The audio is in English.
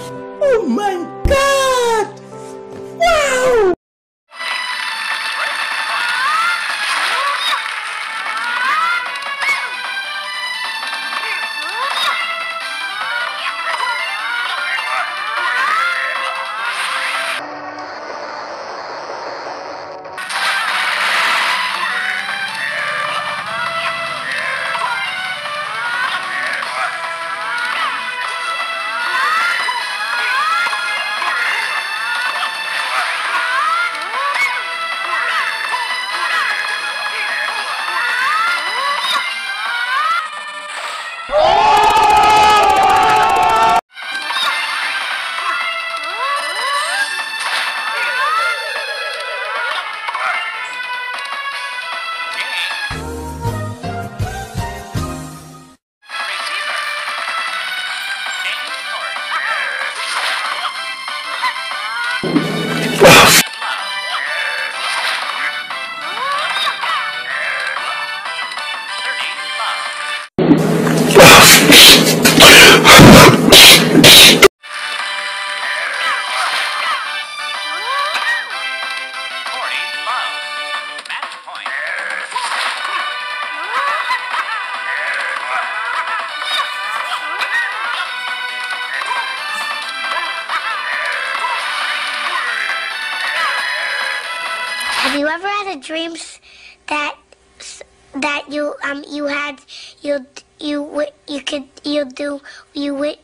Oh my god! Have you ever had a dream that that you um you had you you you could you do you